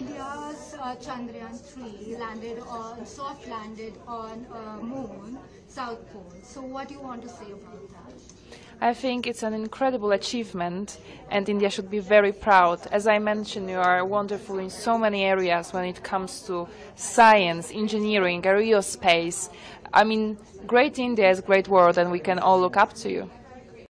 India's uh, Chandrayaan 3 landed on, soft landed on uh, moon, South Pole. So what do you want to say about that? I think it's an incredible achievement, and India should be very proud. As I mentioned, you are wonderful in so many areas when it comes to science, engineering, aerospace. I mean, great India is great world, and we can all look up to you.